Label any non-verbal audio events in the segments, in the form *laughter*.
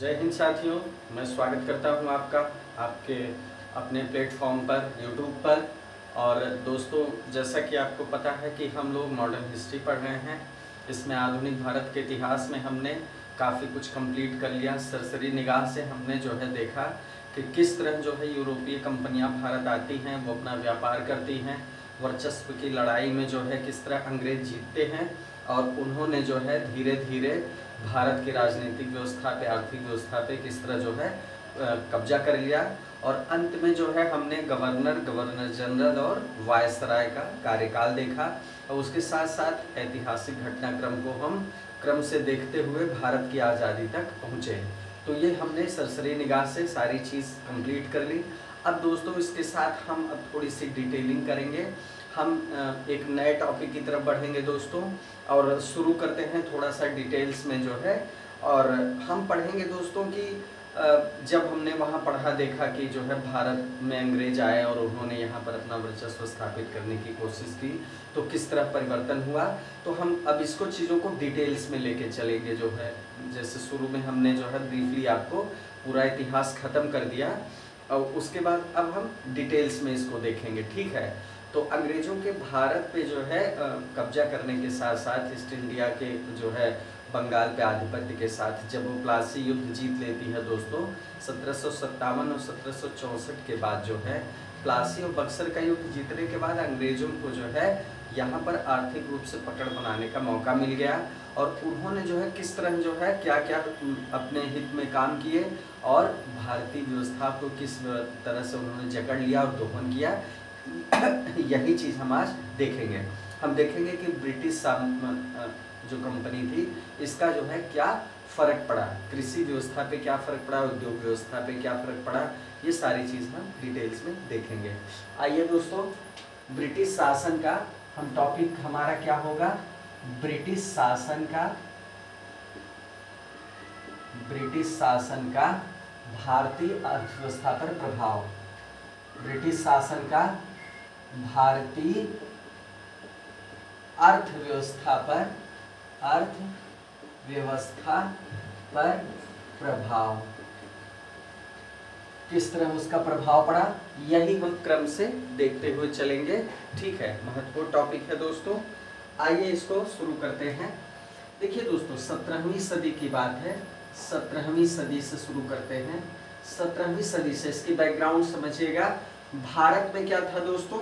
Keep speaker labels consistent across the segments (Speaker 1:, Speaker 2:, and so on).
Speaker 1: जय हिंद साथियों, मैं स्वागत करता हूँ आपका, आपके अपने प्लेटफॉर्म पर यूट्यूब पर। और दोस्तों, जैसा कि आपको पता है कि हम लोग मॉडर्न हिस्ट्री पढ़ रहे हैं। इसमें आधुनिक भारत के इतिहास में हमने काफ़ी कुछ कंप्लीट कर लिया। सरसरी निगाह से हमने जो है देखा कि किस तरह जो है यूरोपीय कंपनियाँ भारत आती हैं, वो अपना व्यापार करती हैं, वर्चस्व की लड़ाई में जो है किस तरह अंग्रेज़ जीतते हैं, और उन्होंने जो है धीरे धीरे भारत की राजनीतिक व्यवस्था पे, आर्थिक व्यवस्था पे किस तरह जो है कब्जा कर लिया और अंत में जो है हमने गवर्नर गवर्नर जनरल और वायसराय का कार्यकाल देखा और उसके साथ साथ ऐतिहासिक घटनाक्रम को हम क्रम से देखते हुए भारत की आज़ादी तक पहुँचे। तो ये हमने सरसरी निगाह से सारी चीज़ कंप्लीट कर ली। अब दोस्तों, इसके साथ हम अब थोड़ी सी डिटेलिंग करेंगे। हम एक नए टॉपिक की तरफ़ बढ़ेंगे दोस्तों और शुरू करते हैं थोड़ा सा डिटेल्स में जो है। और हम पढ़ेंगे दोस्तों कि जब हमने वहाँ पढ़ा, देखा कि जो है भारत में अंग्रेज़ आए और उन्होंने यहाँ पर अपना वर्चस्व स्थापित करने की कोशिश की तो किस तरह परिवर्तन हुआ? तो हम अब इसको चीज़ों को डिटेल्स में लेके चलेंगे जो है। जैसे शुरू में हमने जो है ब्रीफली आपको पूरा इतिहास ख़त्म कर दिया, और उसके बाद अब हम डिटेल्स में इसको देखेंगे, ठीक है? तो अंग्रेज़ों के भारत पे जो है कब्जा करने के साथ साथ ईस्ट इंडिया के जो है, बंगाल पे आधिपत्य के साथ जब वो प्लासी युद्ध जीत लेती है दोस्तों, सत्रह सौ सत्तावन और सत्रह सौ चौंसठ के बाद जो है, प्लासी और बक्सर का युद्ध जीतने के बाद अंग्रेज़ों को जो है, यहाँ पर आर्थिक रूप से पकड़ बनाने का मौका मिल गया और उन्होंने जो है, किस तरह जो है क्या क्या अपने हित में काम किए और भारतीय व्यवस्था को किस तरह से उन्होंने जकड़ लिया और दोहन किया *coughs* यही चीज़ हम आज देखेंगे। हम देखेंगे कि ब्रिटिश जो कंपनी थी, इसका जो है क्या फ़र्क पड़ा? कृषि व्यवस्था पे क्या फ़र्क पड़ा? उद्योग व्यवस्था पे क्या फ़र्क पड़ा? ये सारी चीज़ हम डिटेल्स में देखेंगे। आइए दोस्तों, ब्रिटिश शासन का हम टॉपिक हमारा क्या होगा? ब्रिटिश शासन का, ब्रिटिश शासन का भारतीय अर्थव्यवस्था पर प्रभाव। ब्रिटिश शासन का भारतीय अर्थव्यवस्था पर अर्थव्यवस्था पर प्रभाव। किस तरह उसका प्रभाव पड़ा, यही हम क्रम से देखते हुए चलेंगे। ठीक है, महत्वपूर्ण टॉपिक है दोस्तों। आइए इसको शुरू करते हैं। देखिए दोस्तों, सत्रहवीं सदी की बात है। सत्रहवीं सदी से शुरू करते हैं। सत्रहवीं सदी से इसकी बैकग्राउंड समझिएगा। भारत में क्या था दोस्तों?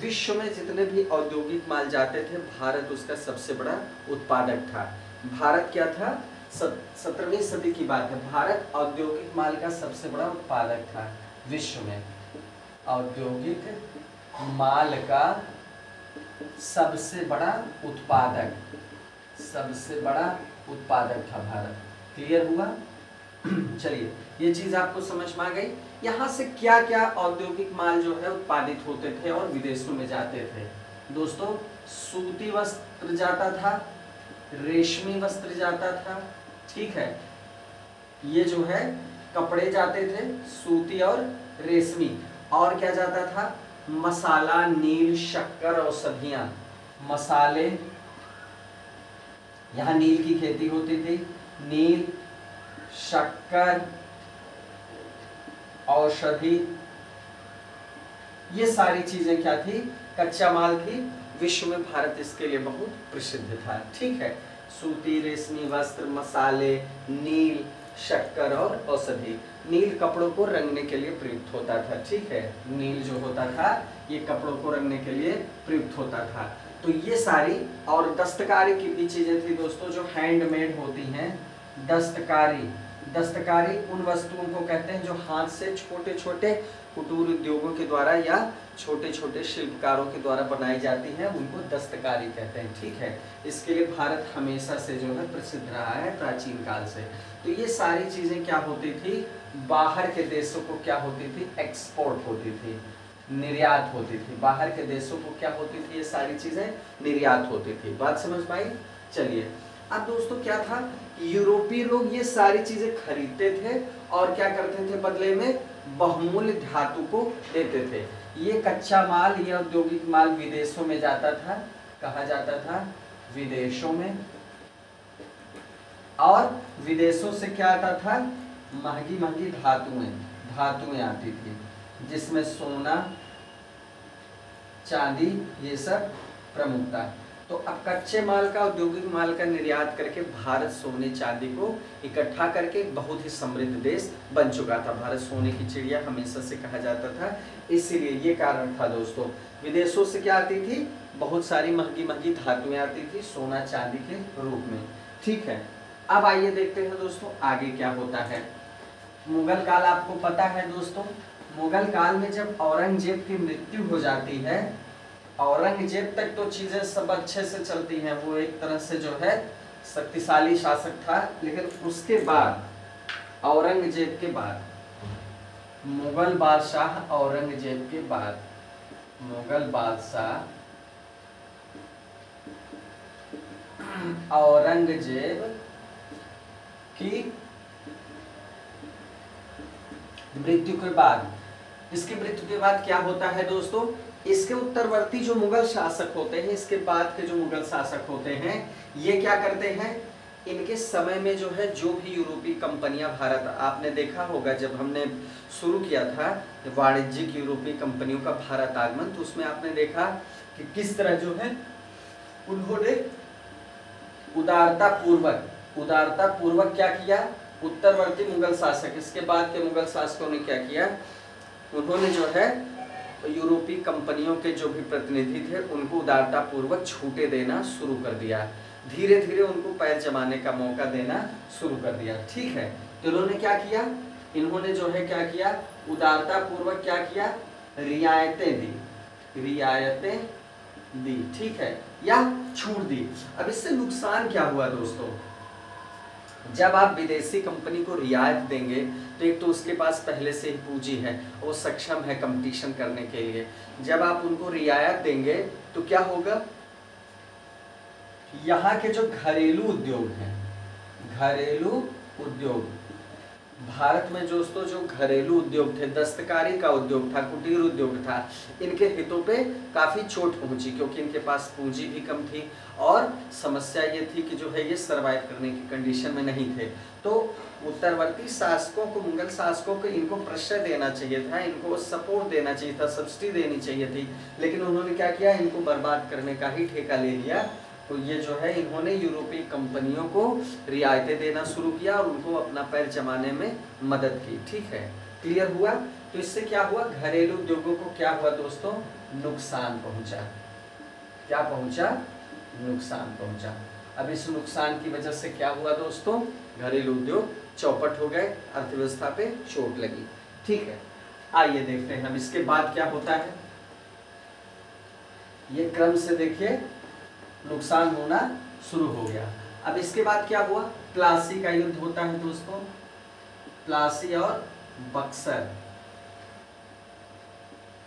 Speaker 1: विश्व में जितने भी औद्योगिक माल जाते थे, भारत उसका सबसे बड़ा उत्पादक था। भारत क्या था? सत्रहवीं सदी की बात है। भारत औद्योगिक माल का सबसे बड़ा उत्पादक था विश्व में। औद्योगिक माल का सबसे बड़ा उत्पादक, सबसे बड़ा उत्पादक था भारत। क्लियर हुआ? *clears throat* चलिए, ये चीज़ आपको समझ में आ गई। यहाँ से क्या क्या औद्योगिक माल जो है उत्पादित होते थे और विदेशों में जाते थे? दोस्तों, सूती वस्त्र जाता था, रेशमी वस्त्र जाता था, ठीक है? ये जो है, कपड़े जाते थे, सूती और रेशमी। और क्या जाता था? मसाला, नील, शक्कर, औषधियाँ। मसाले, यहाँ नील की खेती होती थी। नील, शक्कर औषधि। ये सारी चीज़ें क्या थी? कच्चा माल थी। विश्व में भारत इसके लिए बहुत प्रसिद्ध था। ठीक है? सूती रेशमी वस्त्र, मसाले, नील, शक्कर और औषधि। नील कपड़ों को रंगने के लिए प्रयुक्त होता था। ठीक है? नील जो होता था, ये कपड़ों को रंगने के लिए प्रयुक्त होता था। तो ये सारी और दस्तकारी की भी चीज़ें थी दोस्तों, जो हैंडमेड होती हैं। दस्तकारी। दस्तकारी उन वस्तुओं को कहते हैं जो हाथ से छोटे छोटे कुटूर उद्योगों के द्वारा या छोटे छोटे शिल्पकारों के द्वारा बनाई जाती हैं, उनको दस्तकारी कहते हैं, ठीक है? इसके लिए भारत हमेशा से जो है प्रसिद्ध रहा है प्राचीन काल से। तो ये सारी चीज़ें क्या होती थी? बाहर के देशों को क्या होती थी? एक्सपोर्ट होती थी, निर्यात होती थी। बाहर के देशों को क्या होती थी ये सारी चीज़ें? निर्यात होती थी। बात समझ पाई चलिए। अब दोस्तों क्या था? यूरोपीय लोग ये सारी चीज़ें खरीदते थे और क्या करते थे बदले में? बहुमूल्य धातु को देते थे। ये कच्चा माल, ये औद्योगिक माल विदेशों में जाता था। कहा जाता था? विदेशों में। और विदेशों से क्या आता था? महँगी महँगी धातुएँ धातुएँ आती थी, जिसमें सोना, चांदी, ये सब प्रमुखता। तो अब कच्चे माल का, औद्योगिक माल का निर्यात करके भारत सोने चांदी को इकट्ठा करके बहुत ही समृद्ध देश बन चुका था। भारत सोने की चिड़िया हमेशा से कहा जाता था। इसीलिए ये कारण था दोस्तों। विदेशों से क्या आती थी? बहुत सारी महँगी महँगी धातुएँ आती थी सोना चांदी के रूप में। ठीक है, अब आइए देखते हैं दोस्तों आगे क्या होता है। मुगल काल आपको पता है दोस्तों। मुगल काल में जब औरंगज़ेब की मृत्यु हो जाती है औरंगज़ेब तक तो चीज़ें सब अच्छे से चलती हैं। वो एक तरह से जो है, शक्तिशाली शासक था, लेकिन उसके बाद, औरंगज़ेब के बाद, मुगल बादशाह औरंगज़ेब के बाद, मुगल बादशाह औरंगज़ेब की मृत्यु के बाद, इसकी मृत्यु के बाद क्या होता है दोस्तों? इसके उत्तरवर्ती जो मुगल शासक होते हैं, इसके बाद के जो मुगल शासक होते हैं, ये क्या करते हैं? इनके समय में जो है, जो भी यूरोपीय कंपनियाँ, भारत, आपने देखा होगा जब हमने शुरू किया था वाणिज्यिक यूरोपीय कंपनियों का भारत आगमन तो उसमें आपने देखा कि किस तरह जो है, उन्होंने उदारता पूर्वक उदारता पूर्वक क्या किया? उत्तरवर्ती मुगल शासक, इसके बाद के मुगल शासकों ने क्या किया? उन्होंने जो है यूरोपीय कंपनियों के जो भी प्रतिनिधि थे, उनको उदारतापूर्वक छूटे देना शुरू कर दिया। धीरे धीरे उनको पैर जमाने का मौका देना शुरू कर दिया। ठीक है तो इन्होंने क्या किया? इन्होंने जो है क्या किया? उदारता पूर्वक क्या किया? रियायतें दी। रियायतें दी। ठीक है, या छूट दी। अब इससे नुकसान क्या हुआ दोस्तों? जब आप विदेशी कंपनी को रियायत देंगे तो एक तो उसके पास पहले से ही पूंजी है वो सक्षम है कंपटीशन करने के लिए। जब आप उनको रियायत देंगे तो क्या होगा? यहाँ के जो घरेलू उद्योग हैं, घरेलू उद्योग भारत में दोस्तों, जो घरेलू उद्योग थे, दस्तकारी का उद्योग था, कुटीर उद्योग था, इनके हितों पे काफ़ी चोट पहुँची क्योंकि इनके पास पूंजी भी कम थी और समस्या ये थी कि जो है ये सरवाइव करने की कंडीशन में नहीं थे। तो उत्तरवर्ती शासकों को, मुगल शासकों को इनको प्रश्रय देना चाहिए था, इनको सपोर्ट देना चाहिए था सब्सिडी देनी चाहिए थी, लेकिन उन्होंने क्या किया? इनको बर्बाद करने का ही ठेका ले लिया तो ये जो है, इन्होंने यूरोपीय कंपनियों को रियायतें देना शुरू किया और उनको अपना पैर जमाने में मदद की, ठीक है? क्लियर हुआ? तो इससे क्या हुआ? घरेलू उद्योगों को क्या हुआ दोस्तों? नुकसान पहुँचा। क्या पहुँचा? नुकसान पहुँचा। अब इस नुकसान की वजह से क्या हुआ दोस्तों? घरेलू उद्योग चौपट हो गए, अर्थव्यवस्था पे चोट लगी, ठीक है? आइए देखते हैं, अब इसके बाद क्या होता है? ये क्रम से देखिए नुकसान होना शुरू हो गया। अब इसके बाद क्या हुआ? प्लासी का युद्ध होता है दोस्तों। प्लासी और बक्सर।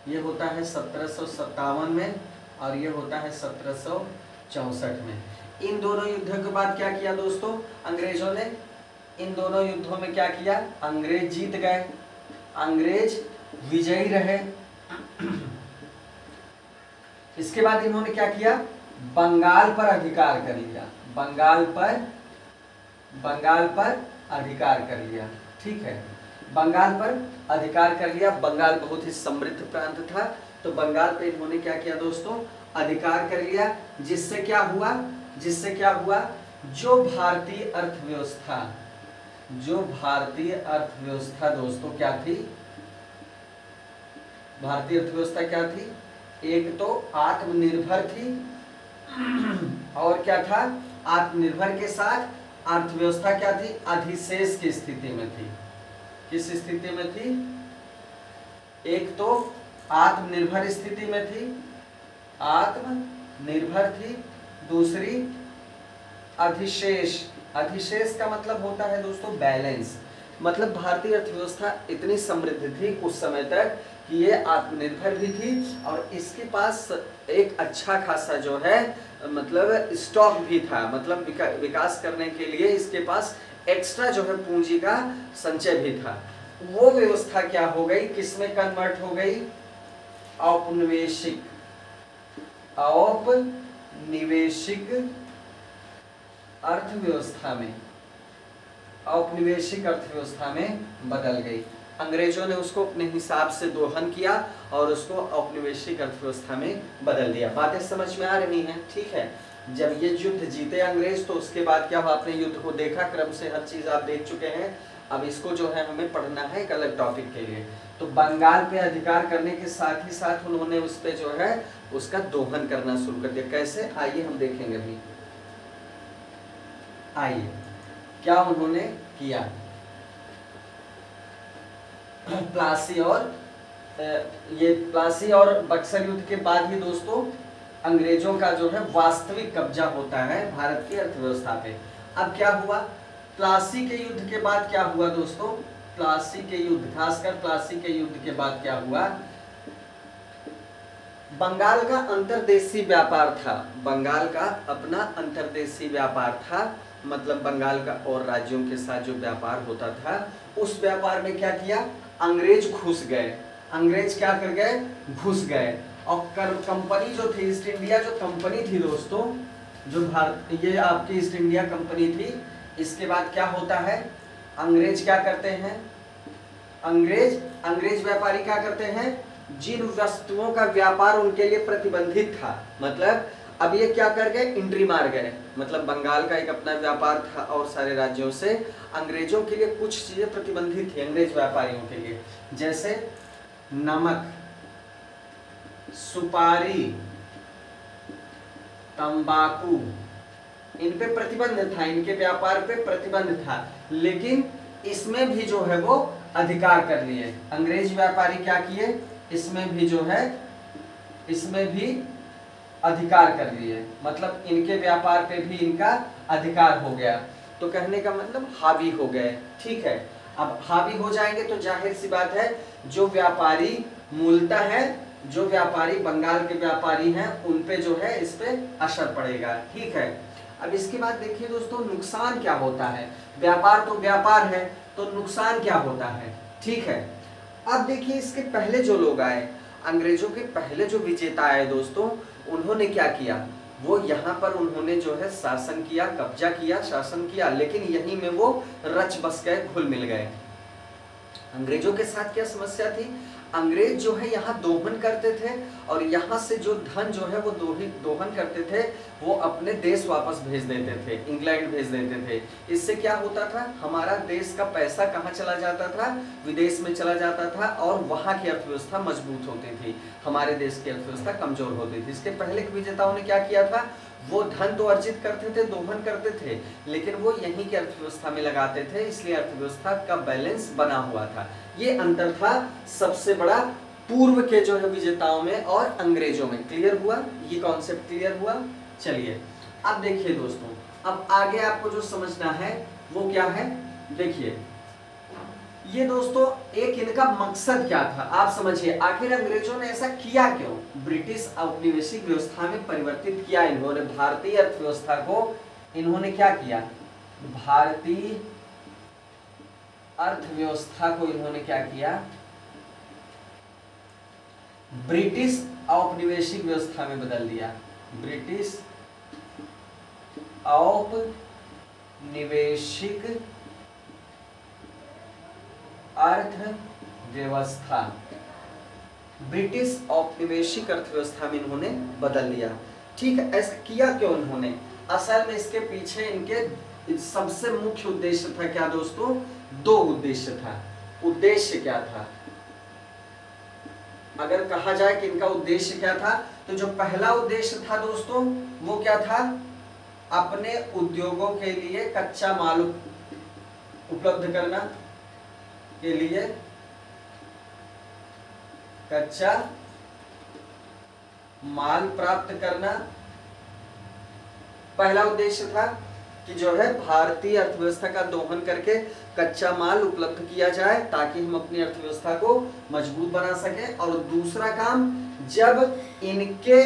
Speaker 1: ये होता है सत्रह में और ये होता है सत्रह में। इन दोनों युद्धों के बाद क्या किया दोस्तों? अंग्रेज़ों ने इन दोनों युद्धों में क्या किया? अंग्रेज़ जीत गए। अंग्रेज़ विजयी रहे। इसके बाद इन्होंने क्या किया? बंगाल पर अधिकार कर लिया। बंगाल पर बंगाल पर अधिकार कर लिया। ठीक है? बंगाल पर अधिकार कर लिया। बंगाल बहुत ही समृद्ध प्रांत था। तो बंगाल पर इन्होंने क्या किया दोस्तों? अधिकार कर लिया। जिससे क्या हुआ? जिससे क्या हुआ? जो भारतीय अर्थव्यवस्था, जो भारतीय अर्थव्यवस्था दोस्तों क्या थी? भारतीय अर्थव्यवस्था क्या थी? एक तो आत्मनिर्भर थी। और क्या था? आत्मनिर्भर के साथ अर्थव्यवस्था क्या थी? अधिशेष की स्थिति में थी। किस स्थिति में थी? एक तो आत्मनिर्भर स्थिति में थी, आत्मनिर्भर थी। दूसरी, अधिशेष। अधिशेष का मतलब होता है दोस्तों बैलेंस। मतलब भारतीय अर्थव्यवस्था इतनी समृद्ध थी उस समय तक कि ये आत्मनिर्भर भी थी और इसके पास एक अच्छा खासा जो है मतलब स्टॉक भी था मतलब विका, विकास करने के लिए इसके पास एक्स्ट्रा जो है पूंजी का संचय भी था। वो व्यवस्था क्या हो गई? किसमें कन्वर्ट हो गई? औपनिवेशिक। औपनिवेशिक अर्थव्यवस्था में। औपनिवेशिक अर्थव्यवस्था में बदल गई। अंग्रेज़ों ने उसको अपने हिसाब से दोहन किया और उसको औपनिवेशिक अर्थव्यवस्था में बदल दिया। बातें समझ में आ रही हैं, ठीक है? जब ये युद्ध जीते अंग्रेज़ तो उसके बाद क्या हुआ? आपने युद्ध को देखा, क्रम से हर चीज़ आप देख चुके हैं। अब इसको जो है हमें पढ़ना है एक अलग टॉपिक के लिए। तो बंगाल पे अधिकार करने के साथ ही साथ उन्होंने उस पर जो है, उसका दोहन करना शुरू कर दिया। कैसे? आइए हम देखेंगे अभी। आइए। क्या उन्होंने किया? प्लासी और ये प्लासी और बक्सर युद्ध के बाद ही दोस्तों, अंग्रेज़ों का जो है वास्तविक कब्जा होता है भारत की अर्थव्यवस्था पे। अब क्या हुआ? प्लासी के युद्ध के बाद क्या हुआ दोस्तों? प्लासी के युद्ध, खासकर प्लासी के युद्ध के बाद क्या हुआ? बंगाल का अंतरदेशी व्यापार था। बंगाल का अपना अंतरदेशी व्यापार था मतलब बंगाल का और राज्यों के साथ जो व्यापार होता था, उस व्यापार में क्या किया? अंग्रेज़ घुस गए। अंग्रेज़ क्या कर गए? घुस गए। और कंपनी जो थी ईस्ट इंडिया जो कंपनी थी दोस्तों, जो भारत ये आपकी ईस्ट इंडिया कंपनी थी, इसके बाद क्या होता है? अंग्रेज़ क्या करते हैं? अंग्रेज़ अंग्रेज़ व्यापारी क्या करते हैं? जिन वस्तुओं का व्यापार उनके लिए प्रतिबंधित था। मतलब अब ये क्या कर गए? इंट्री मार गए। मतलब बंगाल का एक अपना व्यापार था और सारे राज्यों से अंग्रेज़ों के लिए कुछ चीज़ें प्रतिबंधित थी, अंग्रेज़ व्यापारियों के लिए। जैसे नमक, सुपारी, तंबाकू, इन पे प्रतिबंध था, इनके व्यापार पे प्रतिबंध था। लेकिन इसमें भी जो है वो अधिकार कर लिए। अंग्रेज़ व्यापारी क्या किए? इसमें भी जो है, इसमें भी अधिकार कर लिए। मतलब इनके व्यापार पे भी इनका अधिकार हो गया। तो कहने का मतलब हावी हो गए। ठीक है। अब हावी हो जाएँगे तो ज़ाहिर सी बात है, जो व्यापारी मूलता है, जो व्यापारी बंगाल के व्यापारी हैं, उन पे जो है इस पे असर पड़ेगा। ठीक है। अब इसके बाद देखिए दोस्तों, नुकसान क्या होता है? व्यापार तो व्यापार है तो नुकसान क्या होता है? ठीक है। अब देखिए इसके पहले जो लोग आए अंग्रेज़ों के पहले जो विजेता आए दोस्तों, उन्होंने क्या किया? वो यहाँ पर उन्होंने जो है शासन किया, कब्जा किया, शासन किया, लेकिन यहीं में वो रच बस गए, घुल मिल गए। अंग्रेज़ों के साथ क्या समस्या थी? अंग्रेज़ जो है यहाँ दोहन करते थे और यहाँ से जो धन जो है वो दोहन दोहन करते थे, वो अपने देश वापस भेज देते थे, इंग्लैंड भेज देते थे। इससे क्या होता था? हमारा देश का पैसा कहाँ चला जाता था? विदेश में चला जाता था और वहाँ की अर्थव्यवस्था मज़बूत होती थी। हमारे देश की अर्थव्यवस्था कमज़ोर होती थी। इसके पहले के विजेताओं ने क्या किया था? वो धन तो अर्जित करते थे, दोहन करते थे, लेकिन वो यहीं की अर्थव्यवस्था में लगाते थे, इसलिए अर्थव्यवस्था का बैलेंस बना हुआ था। ये अंतर था सबसे बड़ा पूर्व के जो है विजेताओं में और अंग्रेज़ों में। क्लियर हुआ? ये कॉन्सेप्ट क्लियर हुआ? चलिए, अब देखिए दोस्तों, अब आगे आपको जो समझना है, वो क्या है? देखिए ये दोस्तों, एक इनका मकसद क्या था? आप समझिए, आखिर अंग्रेज़ों ने ऐसा किया क्यों? ब्रिटिश औपनिवेशिक व्यवस्था में परिवर्तित किया इन्होंने, भारतीय अर्थव्यवस्था को। इन्होंने क्या किया? भारतीय अर्थव्यवस्था को इन्होंने क्या किया? ब्रिटिश औपनिवेशिक व्यवस्था में बदल दिया। ब्रिटिश औपनिवेशिक अर्थव्यवस्था ब्रिटिश औपनिवेशिक अर्थव्यवस्था में इन्होंने बदल लिया। ठीक है, ऐसा किया क्यों इन्होंने? असल में इसके पीछे इनके सबसे मुख्य उद्देश्य था क्या दोस्तों? दो उद्देश्य था। उद्देश्य क्या था? अगर कहा जाए कि इनका उद्देश्य क्या था तो जो पहला उद्देश्य था दोस्तों, वो क्या था? अपने उद्योगों के लिए कच्चा माल उपलब्ध करना। के लिए कच्चा माल प्राप्त करना पहला उद्देश्य था कि जो है भारतीय अर्थव्यवस्था का दोहन करके कच्चा माल उपलब्ध किया जाए ताकि हम अपनी अर्थव्यवस्था को मज़बूत बना सके। और दूसरा काम, जब इनके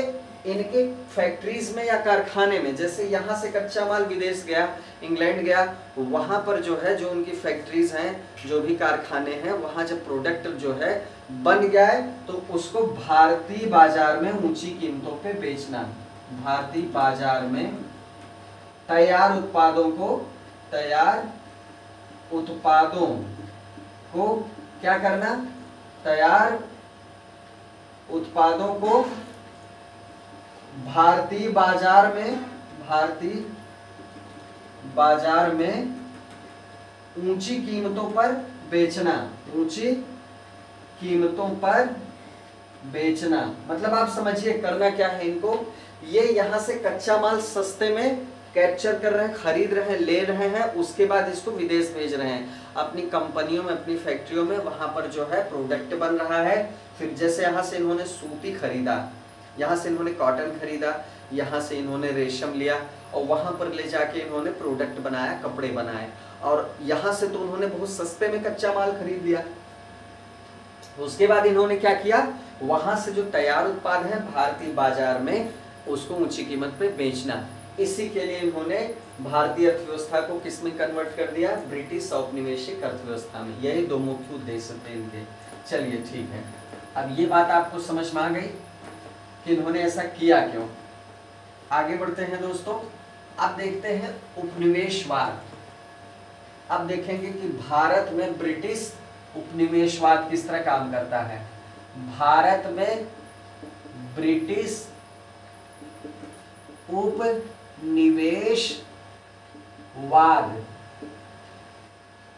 Speaker 1: इनके फैक्ट्रीज में या कारखाने में, जैसे यहाँ से कच्चा माल विदेश गया, इंग्लैंड गया, वहाँ पर जो है, जो उनकी फैक्ट्रीज हैं, जो भी कारखाने हैं, वहाँ जब प्रोडक्ट जो है बन गया है तो उसको भारतीय बाज़ार में ऊँची कीमतों पे बेचना भारतीय बाज़ार में तैयार उत्पादों को, तैयार उत्पादों को क्या करना, तैयार उत्पादों को भारतीय बाज़ार में, भारतीय बाज़ार में ऊँची कीमतों पर बेचना, ऊँची कीमतों पर बेचना। मतलब आप समझिए करना क्या है इनको। ये यहाँ से कच्चा माल सस्ते में कैप्चर कर रहे हैं, खरीद रहे हैं, ले रहे हैं, उसके बाद इसको विदेश भेज रहे हैं। अपनी कंपनियों में, अपनी फैक्ट्रियों में वहाँ पर जो है प्रोडक्ट बन रहा है। फिर जैसे यहाँ से इन्होंने सूती खरीदा यहाँ से इन्होंने कॉटन खरीदा, यहाँ से इन्होंने रेशम लिया और वहाँ पर ले जाके इन्होंने प्रोडक्ट बनाया, कपड़े बनाए। और यहाँ से तो उन्होंने बहुत सस्ते में कच्चा माल खरीद लिया। उसके बाद इन्होंने क्या किया? वहाँ से जो तैयार उत्पाद है भारतीय बाज़ार में, उसको ऊँची कीमत पे बेचना। इसी के लिए इन्होंने भारतीय अर्थव्यवस्था को किसमें कन्वर्ट कर दिया? ब्रिटिश औपनिवेशिक अर्थव्यवस्था में। यही दो मुख्य उद्देश्य थे इनके। चलिए, ठीक है। अब ये बात आपको समझ में आ गई। कि इन्होंने ऐसा किया क्यों? आगे बढ़ते हैं दोस्तों। अब देखते हैं उपनिवेशवाद। अब देखेंगे कि भारत में ब्रिटिश उपनिवेशवाद किस तरह काम करता है। भारत में ब्रिटिश उपनिवेशवाद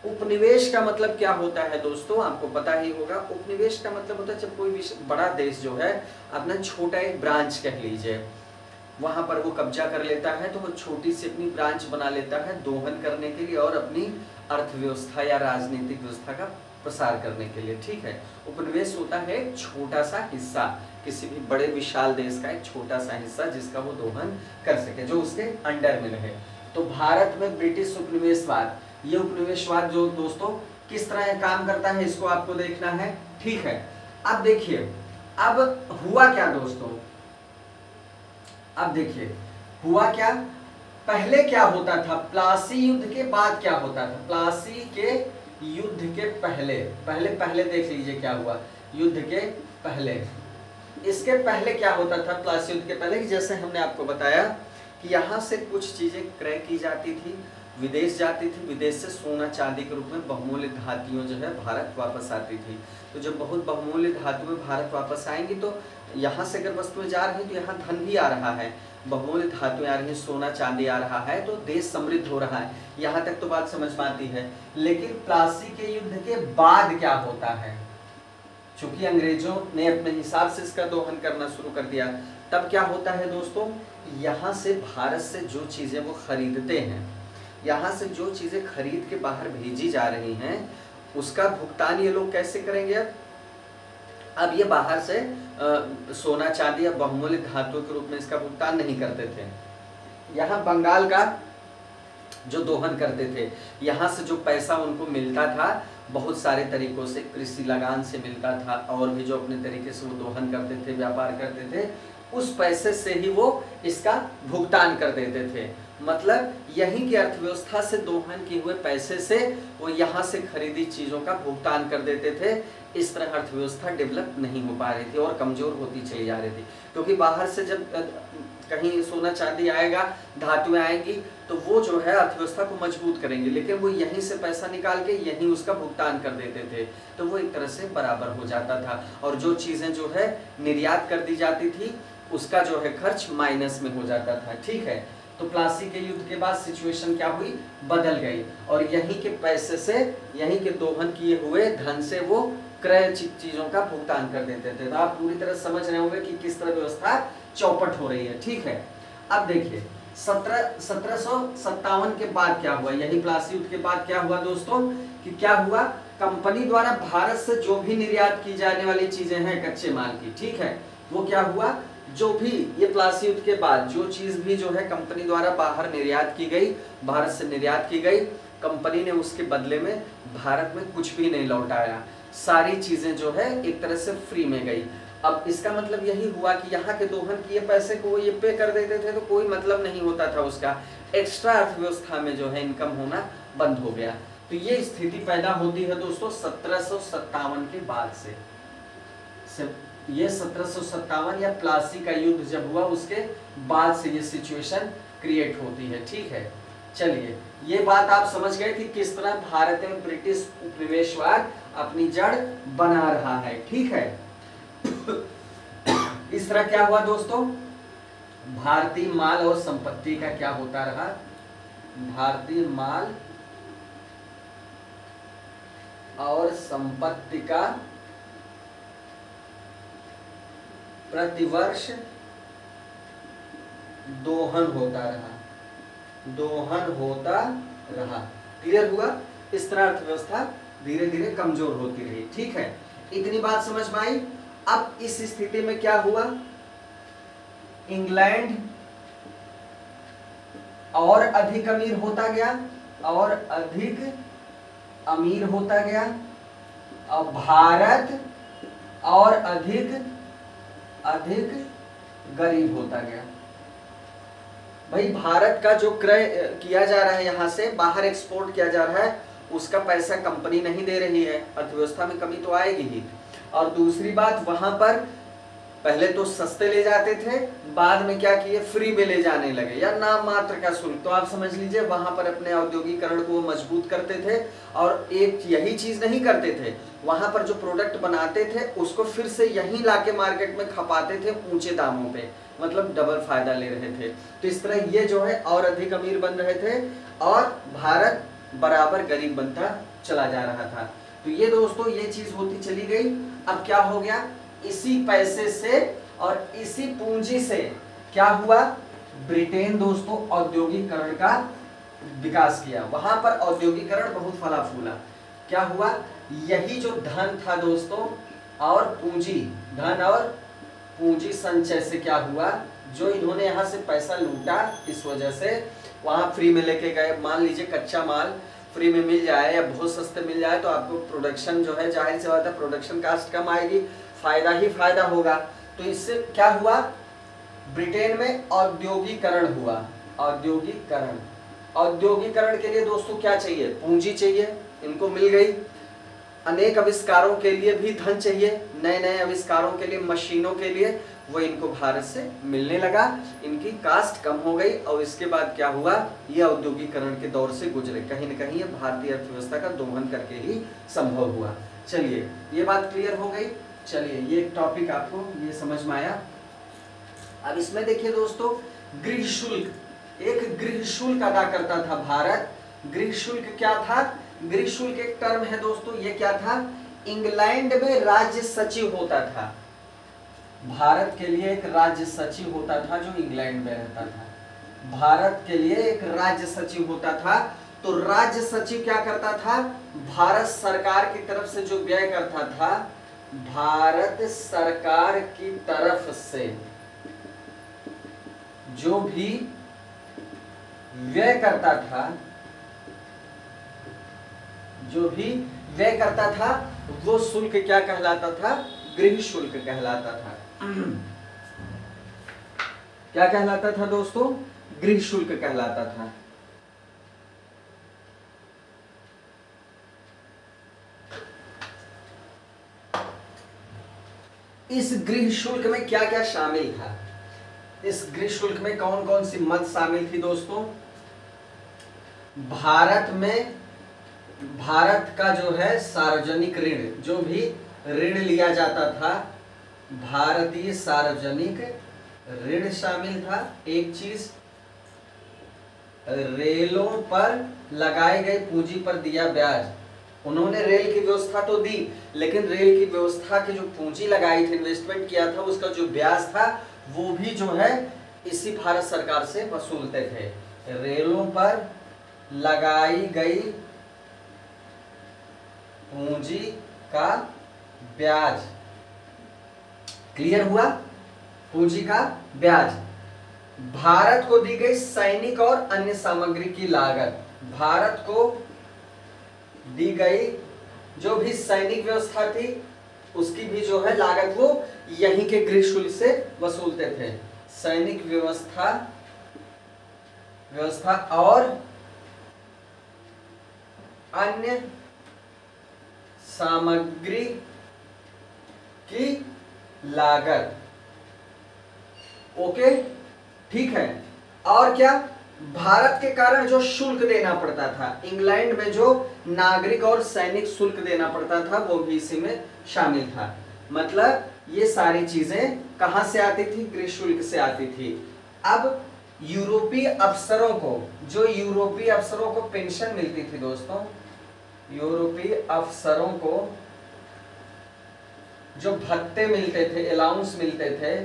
Speaker 1: उपनिवेश का मतलब क्या होता है दोस्तों? आपको पता ही होगा, उपनिवेश का मतलब होता है जब कोई भी बड़ा देश जो है, अपना छोटा एक ब्रांच कह लीजिए, वहाँ पर वो कब्जा कर लेता है तो वो छोटी सी अपनी ब्रांच बना लेता है, दोहन करने के लिए और अपनी अर्थव्यवस्था या राजनीतिक व्यवस्था का प्रसार करने के लिए, ठीक है? उपनिवेश होता है छोटा सा हिस्सा, किसी भी बड़े विशाल देश का एक छोटा सा हिस्सा जिसका वो दोहन कर सके, जो उसके अंडर में रहे। तो भारत में ब्रिटिश उपनिवेशवाद ये उपनिवेशवाद जो दोस्तों किस तरह काम करता है, इसको आपको देखना है। ठीक है। अब देखिए, अब हुआ क्या दोस्तों? अब देखिए, हुआ क्या? पहले क्या होता था? प्लासी युद्ध के बाद क्या होता था? प्लासी के युद्ध के पहले पहले पहले देख लीजिए क्या हुआ। युद्ध के पहले। इसके पहले क्या होता था? प्लासी युद्ध के पहले जैसे हमने आपको बताया कि यहाँ से कुछ चीज़ें क्रय की जाती थी। विदेश जाती थी, विदेश से सोना चांदी के रूप में बहुमूल्य धातुओं जो है भारत वापस आती थी। तो जब बहुत बहुमूल्य धातुएँ भारत वापस आएँगी तो यहाँ से अगर वस्तुएँ जा रही तो यहाँ धन भी आ रहा है। बहुमूल्य धातुएँ आ रही हैं, सोना चांदी आ रहा है तो देश समृद्ध हो रहा है। यहाँ तक तो बात समझ में आती है। लेकिन प्लासी के युद्ध के बाद क्या होता है? चूँकि अंग्रेज़ों ने अपने हिसाब से इसका दोहन करना शुरू कर दिया, तब क्या होता है दोस्तों? यहाँ से भारत से जो चीज़ें वो खरीदते हैं। यहाँ से जो चीज़ें खरीद के बाहर भेजी जा रही हैं उसका भुगतान ये लोग कैसे करेंगे अब? अब ये बाहर से आ, सोना चांदी या बहुमूल्य धातु के रूप में इसका भुगतान नहीं करते थे। यहाँ बंगाल का जो दोहन करते थे यहाँ से जो पैसा उनको मिलता था बहुत सारे तरीकों से कृषि लगान से मिलता था और भी जो अपने तरीके से वो दोहन करते थे व्यापार करते थे उस पैसे से ही वो इसका भुगतान कर देते थे। मतलब यहीं की अर्थव्यवस्था से दोहन किए हुए पैसे से वो यहाँ से खरीदी चीज़ों का भुगतान कर देते थे। इस तरह अर्थव्यवस्था डेवलप नहीं हो पा रही थी और कमज़ोर होती चली जा रही थी। क्योंकि बाहर से जब कहीं सोना चांदी आएगा, धातुएँ आएँगी तो वो जो है अर्थव्यवस्था को मज़बूत करेंगे। लेकिन वो यहीं से पैसा निकाल के यहीं उसका भुगतान कर देते थे तो वो एक तरह से बराबर हो जाता था। और जो चीज़ें जो है निर्यात कर दी जाती थी उसका जो है खर्च माइनस में हो जाता था, ठीक है? तो प्लासी के युद्ध के बाद सिचुएशन क्या हुई? बदल गई। और यहीं के पैसे से, यहीं के दोहन किए हुए धन से वो क्रय चीज़ों का भुगतान कर देते थे। तो आप पूरी तरह समझ रहे होंगे कि किस तरह व्यवस्था चौपट हो रही है, ठीक है? अब देखिए, सत्रह सत्रह के बाद क्या हुआ? यही प्लासी युद्ध के बाद क्या हुआ दोस्तों? कि क्या हुआ? कंपनी द्वारा भारत से जो भी निर्यात की जाने वाली चीज़ें हैं, कच्चे माल की, ठीक है? वो क्या हुआ? जो भी ये प्लासी युद्ध के बाद, जो चीज़ भी जो है कंपनी द्वारा बाहर निर्यात की गई, भारत से निर्यात की गई कंपनी ने उसके बदले में भारत में कुछ भी नहीं लौटाया। सारी चीज़ें जो है एक तरह से फ्री में गई। अब इसका मतलब यही हुआ कि यहाँ के दोहन किए पैसे को ये पे कर देते थे तो कोई मतलब नहीं होता था उसका। एक्स्ट्रा अर्थव्यवस्था में जो है इनकम होना बंद हो गया। तो ये स्थिति पैदा होती है दोस्तों, सत्रह के बाद से। ये सत्रह या प्लासी का युद्ध जब हुआ, उसके बाद से ये सिचुएशन क्रिएट होती है, ठीक है? चलिए, ये बात आप समझ गए कि किस तरह भारत में ब्रिटिश उपनिवेशवाद अपनी जड़ बना रहा है, ठीक है? *coughs* इस तरह क्या हुआ दोस्तों? भारतीय माल और संपत्ति का क्या होता रहा? भारतीय माल और संपत्ति का प्रतिवर्ष दोहन होता रहा। दोहन होता रहा। क्लियर हुआ? इस तरह अर्थव्यवस्था धीरे धीरे कमज़ोर होती रही। ठीक है? इतनी बात समझ में आई? अब इस स्थिति में क्या हुआ? इंग्लैंड और अधिक अमीर होता गया और अधिक अमीर होता गया। और भारत और अधिक अधिक गरीब होता गया। भाई, भारत का जो क्रय किया जा रहा है यहाँ से, बाहर एक्सपोर्ट किया जा रहा है, उसका पैसा कंपनी नहीं दे रही है। अर्थव्यवस्था में कमी तो आएगी ही। और दूसरी बात, वहाँ पर पहले तो सस्ते ले जाते थे, बाद में क्या किए फ्री में ले जाने लगे। या नाम मात्र का शुल्क तो आप समझ लीजिए, वहाँ पर अपने औद्योगिकरण को मज़बूत करते थे और एक यही चीज़ नहीं करते थे। वहाँ पर जो प्रोडक्ट बनाते थे, उसको फिर से यही लाके मार्केट में खपाते थे ऊँचे दामों पे। मतलब डबल फ़ायदा ले रहे थे। तो इस तरह ये जो है, और अधिक अमीर बन रहे थे और भारत बराबर गरीब बनता चला जा रहा था। तो ये दोस्तों, ये चीज़ होती चली गई। अब क्या हो गया? इसी पैसे से और इसी पूंजी से क्या हुआ? ब्रिटेन दोस्तों औद्योगिकरण का विकास किया। वहाँ पर औद्योगिकरण बहुत फला फूला क्या हुआ? यही जो धन था दोस्तों और पूंजी, धन और पूंजी संचय से क्या हुआ? जो इन्होंने यहाँ से पैसा लूटा इस वजह से, वहाँ फ्री में लेके गए। मान लीजिए कच्चा माल फ्री में मिल जाए या बहुत सस्ते मिल जाए तो आपको प्रोडक्शन जो है ज़ाहिर से बात है प्रोडक्शन कास्ट कम आएगी। फ़ायदा ही फ़ायदा होगा। तो इससे क्या हुआ? ब्रिटेन में औद्योगिकरण हुआ। औद्योगिकरण। औद्योगिकरण के लिए दोस्तों क्या चाहिए? पूंजी चाहिए। इनको मिल गई। अनेक आविष्कारों के लिए भी धन चाहिए। नए नए आविष्कारों के लिए, मशीनों के लिए वो इनको भारत से मिलने लगा। इनकी कास्ट कम हो गई और इसके बाद क्या हुआ? ये औद्योगिकरण के दौर से गुजरे। कहीं ना कहीं ये भारतीय अर्थव्यवस्था का दोहन करके ही संभव हुआ। चलिए, ये बात क्लियर हो गई। चलिए, ये टॉपिक आपको, ये समझ में आया। अब इसमें देखिए दोस्तों, गृह शुल्क। एक गृह शुल्क अदा करता था भारत। गृह शुल्क क्या था? गृह शुल्क एक टर्म है दोस्तों, ये क्या था? इंग्लैंड में राज्य सचिव होता था। भारत के लिए एक राज्य सचिव होता था जो इंग्लैंड में रहता था। भारत के लिए एक राज्य सचिव होता था। तो राज्य सचिव क्या करता था? भारत सरकार की तरफ़ से जो व्यय करता था भारत सरकार की तरफ़ से जो भी व्यय करता था, जो भी व्यय करता था, वो शुल्क क्या कहलाता था? गृह शुल्क कहलाता था। क्या कहलाता था दोस्तों? गृह शुल्क कहलाता था। इस गृह शुल्क में क्या क्या शामिल था? इस गृह शुल्क में कौन कौन सी मत शामिल थी दोस्तों? भारत में, भारत का जो है सार्वजनिक ऋण, जो भी ऋण लिया जाता था, भारतीय सार्वजनिक ऋण शामिल था। एक चीज़, रेलों पर लगाए गए पूंजी पर दिया ब्याज। उन्होंने रेल की व्यवस्था तो दी, लेकिन रेल की व्यवस्था की जो पूंजी लगाई थी इन्वेस्टमेंट किया था, उसका जो ब्याज था, वो भी जो है, इसी भारत सरकार से वसूलते थे। रेलों पर लगाई गई पूंजी का ब्याज। क्लियर हुआ? पूंजी का ब्याज। भारत को दी गई सैनिक और अन्य सामग्री की लागत। भारत को दी गई जो भी सैनिक व्यवस्था थी, उसकी भी जो है लागत वो यहीं के गृह शुल्क से वसूलते थे। सैनिक व्यवस्था व्यवस्था और अन्य सामग्री की लागत। ओके? ठीक है। और क्या? भारत के कारण जो शुल्क देना पड़ता था, इंग्लैंड में जो नागरिक और सैनिक शुल्क देना पड़ता था, वो भी इसी में शामिल था। मतलब ये सारी चीज़ें कहाँ से आती थी? गृह शुल्क से आती थी। अब यूरोपीय अफसरों को, जो यूरोपीय अफसरों को पेंशन मिलती थी दोस्तों, यूरोपीय अफसरों को जो भत्ते मिलते थे, अलाउंस मिलते थे,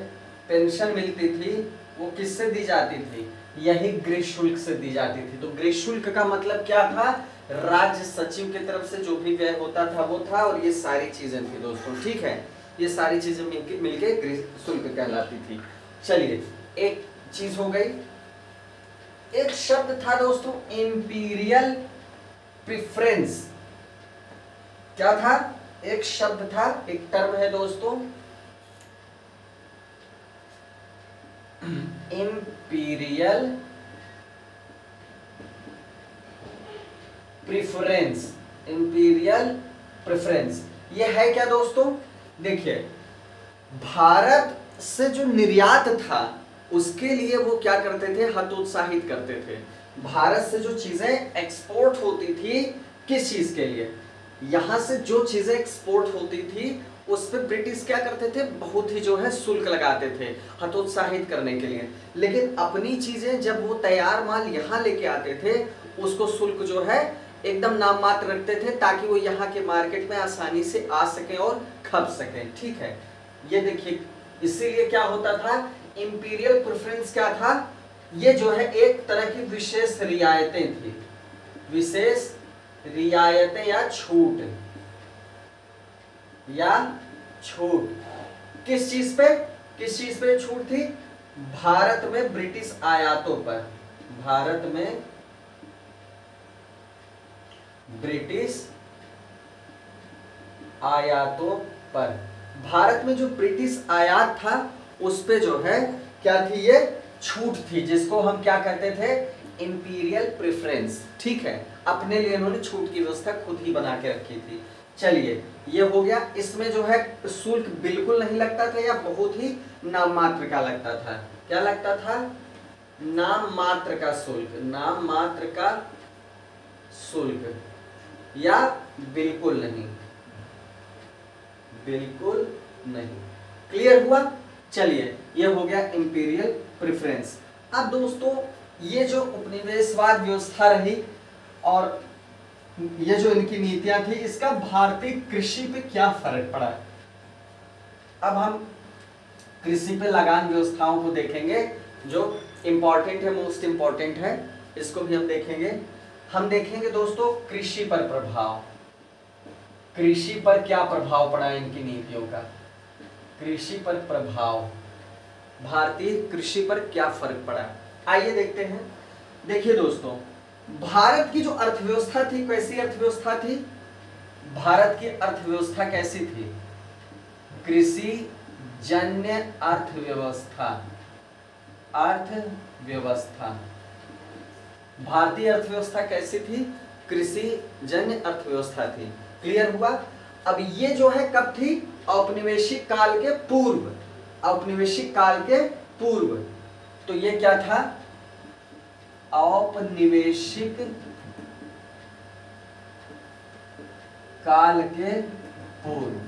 Speaker 1: पेंशन मिलती थी, वो किससे दी जाती थी? यही गृह शुल्क से दी जाती थी। तो गृह शुल्क का मतलब क्या था? राज्य सचिव की तरफ़ से जो भी व्यय होता था, वो था, और ये सारी चीज़ें थी दोस्तों, ठीक है? ये सारी चीज़ें मिलके मिलके गृह शुल्क कहलाती थी। चलिए, एक चीज़ हो गई। एक शब्द था दोस्तों इंपीरियल प्रिफरेंस क्या था? एक शब्द था, एक टर्म है दोस्तों इंपीरियल प्रिफरेंस इंपीरियल प्रेफरेंस ये है क्या दोस्तों? देखिए, भारत से जो निर्यात था, उसके लिए वो क्या करते थे? हतोत्साहित करते थे। भारत से जो चीज़ें एक्सपोर्ट होती थी, किस चीज़ के लिए? यहाँ से जो चीज़ें एक्सपोर्ट होती थी उस पर ब्रिटिश क्या करते थे? बहुत ही जो है शुल्क लगाते थे, हतोत्साहित करने के लिए। लेकिन अपनी चीज़ें जब वो तैयार माल यहाँ लेके आते थे, उसको शुल्क जो है एकदम नाम मात्र रखते थे ताकि वो यहाँ के मार्केट में आसानी से आ सके और खप सके। ठीक है? ये देखिए, इसीलिए क्या होता था? इंपीरियल प्रेफरेंस क्या था? ये जो है एक तरह की विशेष रियायतें थी। विशेष रियायतें या छूट। या छूट। किस चीज़ पे? किस चीज़ पे छूट थी? भारत में ब्रिटिश आयातों पर। भारत में ब्रिटिश आयातों पर। भारत में जो ब्रिटिश आयात था, उस पे जो है, क्या थी ये? छूट थी, जिसको हम क्या कहते थे? इंपीरियल प्रेफरेंस ठीक है, अपने लिए इन्होंने छूट की व्यवस्था खुद ही बना के रखी थी। चलिए, ये हो गया, इसमें जो है शुल्क बिल्कुल नहीं लगता था या बहुत ही नाम मात्र का लगता था। क्या लगता था? नाम मात्र का शुल्क नाम मात्र का शुल्क। या बिल्कुल नहीं। बिल्कुल नहीं। क्लियर हुआ? चलिए, ये हो गया इंपीरियल प्रेफरेंस अब दोस्तों, ये जो उपनिवेशवाद व्यवस्था रही और ये जो इनकी नीतियाँ थी, इसका भारतीय कृषि पे क्या फ़र्क पड़ा अब हम कृषि पे लगान व्यवस्थाओं को देखेंगे, जो इंपॉर्टेंट है मोस्ट इंपॉर्टेंट है, इसको भी हम देखेंगे। हम देखेंगे दोस्तों, कृषि पर प्रभाव। कृषि पर क्या प्रभाव पड़ा इनकी नीतियों का? कृषि पर प्रभाव। भारतीय कृषि पर क्या फ़र्क पड़ा? आइए देखते हैं। देखिए दोस्तों भारत की जो अर्थव्यवस्था थी, कैसी अर्थव्यवस्था थी? भारत की अर्थव्यवस्था कैसी थी? कृषि जन्य अर्थव्यवस्था। अर्थव्यवस्था। भारतीय अर्थव्यवस्था कैसी थी? कृषि जन्य अर्थव्यवस्था थी। क्लियर हुआ? अब ये जो है, कब थी? औपनिवेशिक काल के पूर्व। औपनिवेशिक काल के पूर्व। तो ये क्या था? औपनिवेशिक काल के पूर्व।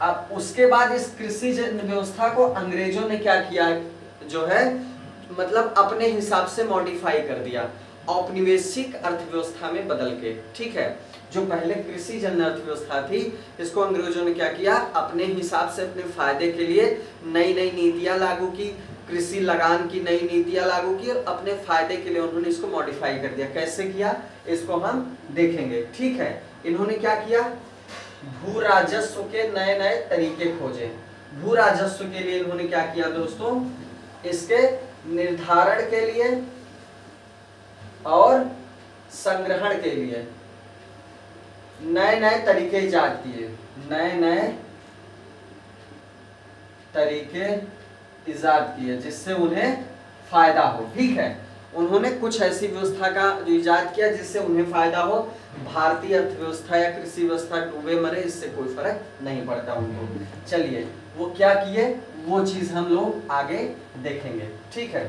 Speaker 1: अब उसके बाद इस कृषि व्यवस्था को अंग्रेज़ों ने क्या किया? जो है मतलब अपने हिसाब से मॉडिफाई कर दिया। औपनिवेशिक अर्थव्यवस्था में बदल के, ठीक है? जो पहले कृषि जन अर्थव्यवस्था थी, इसको अंग्रेज़ों ने क्या किया? अपने हिसाब से, अपने फ़ायदे के लिए नई नई नीतियाँ लागू की कृषि लगान की नई नीतियाँ लागू की और अपने फ़ायदे के लिए उन्होंने इसको मॉडिफाई कर दिया। कैसे किया? इसको हम देखेंगे। ठीक है? इन्होंने क्या किया? भू राजस्व के नए नए तरीके खोजे। भू राजस्व के लिए इन्होंने क्या किया दोस्तों? इसके निर्धारण के लिए और संग्रहण के लिए। नए नए तरीके ईजाद किए नए नए तरीके ईजाद किए जिससे उन्हें फ़ायदा हो। ठीक है? उन्होंने कुछ ऐसी व्यवस्था का जो ईजाद किया, जिससे उन्हें फ़ायदा हो। भारतीय अर्थव्यवस्था या कृषि व्यवस्था डूबे मरे, इससे कोई फ़र्क नहीं पड़ता उनको। चलिए, वो क्या किए? वो चीज़ हम लोग आगे देखेंगे। ठीक है?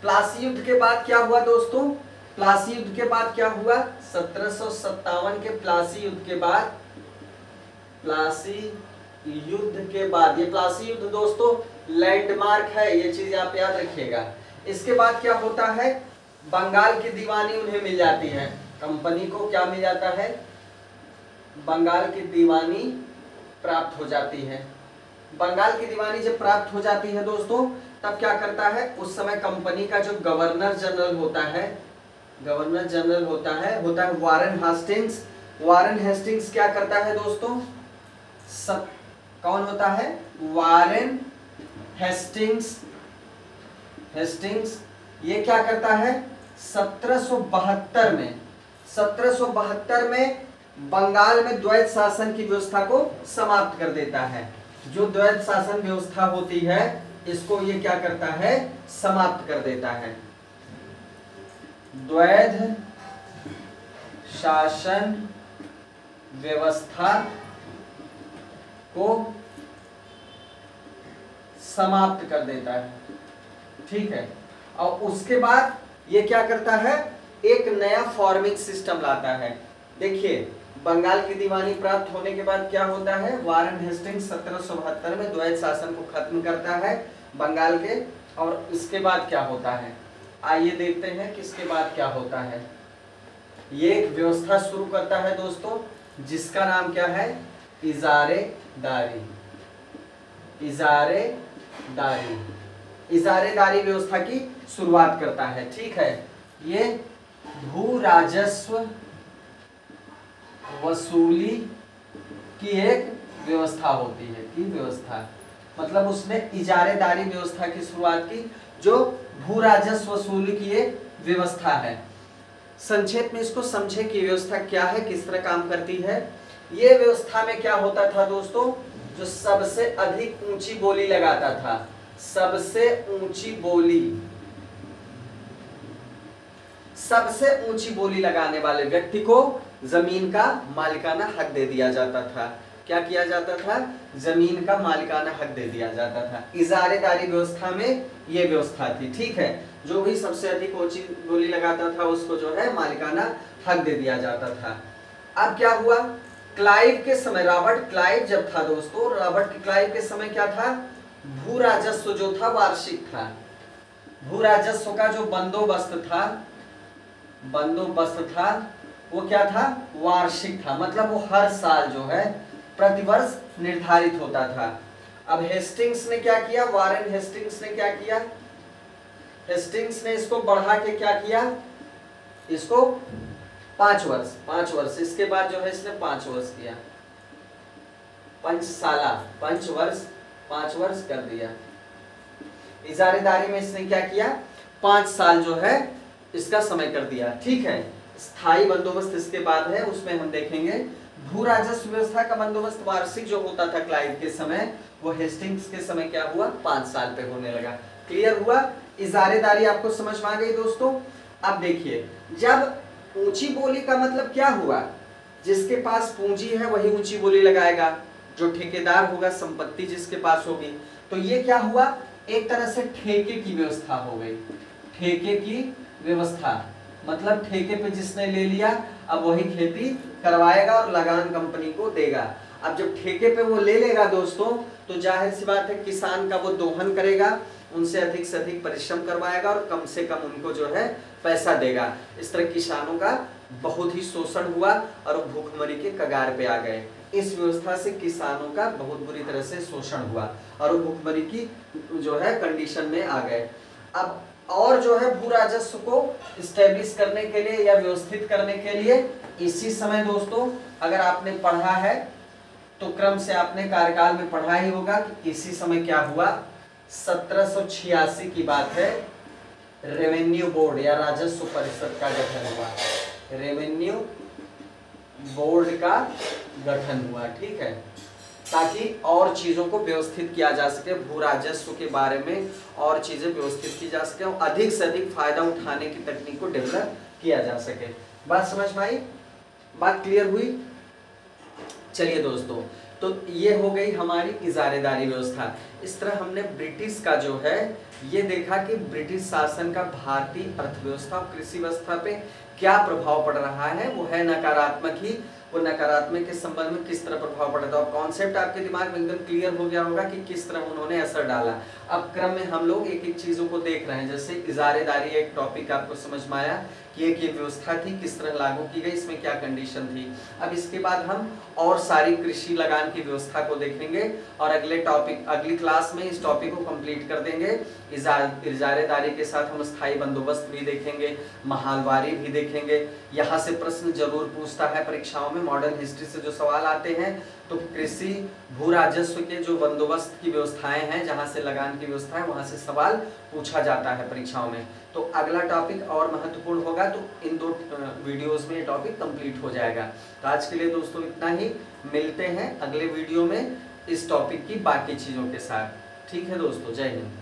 Speaker 1: प्लासी युद्ध के बाद क्या हुआ दोस्तों? प्लासी युद्ध के बाद क्या हुआ? सत्रह सौ सत्तावन के प्लासी युद्ध के बाद प्लासी युद्ध के बाद, ये प्लासी युद्ध दोस्तों लैंडमार्क है, ये चीज़ आप याद रखिएगा। इसके बाद क्या होता है? बंगाल की दीवानी उन्हें मिल जाती है। कंपनी को क्या मिल जाता है? बंगाल की दीवानी प्राप्त हो जाती है। बंगाल की दीवानी जब प्राप्त हो जाती है दोस्तों, तब क्या करता है? उस समय कंपनी का जो गवर्नर जनरल होता है, गवर्नर जनरल होता है होता है वारन हास्टिंग्स वारन हेस्टिंग्स क्या करता है दोस्तों? कौन होता है? Warren Hastings. हेस्टिंग्स, ये क्या करता है? 1772 में 1772 में बंगाल में द्वैत शासन की व्यवस्था को समाप्त कर देता है। जो द्वैत शासन व्यवस्था होती है, इसको ये क्या करता है? समाप्त कर देता है। द्वैध शासन व्यवस्था को समाप्त कर देता है। ठीक है? और उसके बाद ये क्या करता है? एक नया फॉर्मिंग सिस्टम लाता है। देखिए, बंगाल की दीवानी प्राप्त होने के बाद क्या होता है? वारन हेस्टिंग सत्रह सौ बहत्तर में द्वैत शासन को खत्म करता है बंगाल के, और इसके बाद क्या होता है? आइए देखते हैं कि इसके बाद क्या होता है। ये एक व्यवस्था शुरू करता है दोस्तों, जिसका नाम क्या है? इजारे दारी। इजारे दारी। इजारेदारी व्यवस्था की शुरुआत करता है, ठीक है? ये भू राजस्व वसूली की एक व्यवस्था होती है, की व्यवस्था? मतलब उसने इजारेदारी व्यवस्था की शुरुआत की, जो भू राजस्व वसूली की एक व्यवस्था है। संक्षेप में इसको समझे कि व्यवस्था क्या है, किस तरह काम करती है? ये व्यवस्था में क्या होता था दोस्तों? जो सबसे अधिक ऊँची बोली लगाता था। सबसे ऊँची बोली। सबसे ऊँची बोली लगाने वाले व्यक्ति को ज़मीन का मालिकाना हक दे दिया जाता था। क्या किया जाता था? ज़मीन का मालिकाना हक दे दिया जाता था। इजारेदारी व्यवस्था में ये व्यवस्था थी, ठीक है? जो भी सबसे अधिक ऊँची बोली लगाता था, उसको जो है मालिकाना हक दे दिया जाता था। अब क्या हुआ? क्लाइव के समय, रॉबर्ट क्लाइव जब था दोस्तों, रॉबर्ट क्लाइव के समय क्या था? भू राजस्व जो था, वार्षिक था। भू राजस्व का जो बंदोबस्त था बंदोबस्त था, वो क्या था? वार्षिक था। मतलब वो हर साल जो है, प्रतिवर्ष निर्धारित होता था। अब हेस्टिंग्स ने क्या किया? वारेन हेस्टिंग्स ने क्या किया? हेस्टिंग्स ने इसको बढ़ा के क्या किया? इसको पाँच वर्ष पाँच वर्ष। इसके बाद जो है इसने पाँच वर्ष किया। पंचशाला, पंच वर्ष, पाँच वर्ष कर दिया। इजारेदारी में इसने क्या किया? पाँच साल जो है इसका समय कर दिया। ठीक है? स्थायी बंदोबस्त इसके बाद है, उसमें हम देखेंगे। भू राजस्व व्यवस्था का बंदोबस्त वार्षिक जो होता था क्लाइव के समय, वो हेस्टिंग्स के समय क्या हुआ? पाँच साल पे होने लगा। क्लियर हुआ? इजारेदारी आपको समझ में आ गई दोस्तों? अब देखिए, जब ऊँची बोली का मतलब क्या हुआ? जिसके पास पूंजी है, वही ऊँची बोली लगाएगा। जो ठेकेदार होगा, संपत्ति जिसके पास होगी। तो ये क्या हुआ? एक तरह से ठेके की व्यवस्था हो गई। ठेके की व्यवस्था। मतलब ठेके पे जिसने ले लिया, अब वही खेती करवाएगा और लगान कंपनी को देगा। अब जब ठेके पे वो ले लेगा दोस्तों तो ज़ाहिर सी बात है, किसान का वो दोहन करेगा। उनसे अधिक से अधिक परिश्रम करवाएगा और कम से कम उनको जो है पैसा देगा। इस तरह किसानों का बहुत ही शोषण हुआ और भूखमरी के कगार पे आ गए। इस व्यवस्था से किसानों का बहुत बुरी तरह से शोषण हुआ और भूखमरी की जो है कंडीशन में आ गए। अब और जो है भू राजस्व को स्टेब्लिश करने के लिए या व्यवस्थित करने के लिए इसी समय दोस्तों, अगर आपने पढ़ा है तो क्रम से आपने कार्यकाल में पढ़ा ही होगा कि इसी समय क्या हुआ। सत्रह सौ छियासी की बात है। रेवेन्यू बोर्ड या राजस्व परिषद का गठन हुआ। रेवेन्यू बोर्ड का गठन हुआ, ठीक है? ताकि और चीज़ों को व्यवस्थित किया जा सके भू राजस्व के बारे में और चीज़ें व्यवस्थित की जा सके और अधिक से अधिक फ़ायदा उठाने की तकनीक को डेवलप किया जा सके। बात समझ में आई? बात क्लियर हुई? चलिए दोस्तों तो ये हो गई हमारी इजारेदारी व्यवस्था। इस तरह हमने ब्रिटिश का जो है, ये देखा कि ब्रिटिश शासन का भारतीय अर्थव्यवस्था और कृषि व्यवस्था पे क्या प्रभाव पड़ रहा है, वो है नकारात्मक ही। वो नकारात्मक के संबंध में किस तरह प्रभाव पड़ा था और कॉन्सेप्ट आपके दिमाग में एकदम क्लियर हो गया होगा कि किस तरह उन्होंने असर डाला। अब क्रम में हम लोग एक एक चीज़ों को देख रहे हैं। जैसे इजारेदारी एक टॉपिक आपको समझ में आया कि एक ये व्यवस्था थी, किस तरह लागू की गई, इसमें क्या कंडीशन थी। अब इसके बाद हम और सारी कृषि लगान की व्यवस्था को देखेंगे और अगले टॉपिक अगली क्लास में इस टॉपिक को कंप्लीट कर देंगे। इजारेदारी के साथ हम स्थायी बंदोबस्त भी देखेंगे, महालवारी भी देखेंगे। यहाँ से प्रश्न ज़रूर पूछता है परीक्षाओं में मॉडर्न हिस्ट्री से जो सवाल आते हैं तो कृषि भू राजस्व के जो बंदोबस्त की व्यवस्थाएँ हैं, जहाँ से लगान की व्यवस्था है, वहाँ से सवाल पूछा जाता है परीक्षाओं में। तो अगला टॉपिक और महत्वपूर्ण होगा तो इन दो वीडियोस में ये टॉपिक कंप्लीट हो जाएगा। तो आज के लिए दोस्तों इतना ही। मिलते हैं अगले वीडियो में इस टॉपिक की बाकी चीज़ों के साथ। ठीक है दोस्तों, जय हिंद।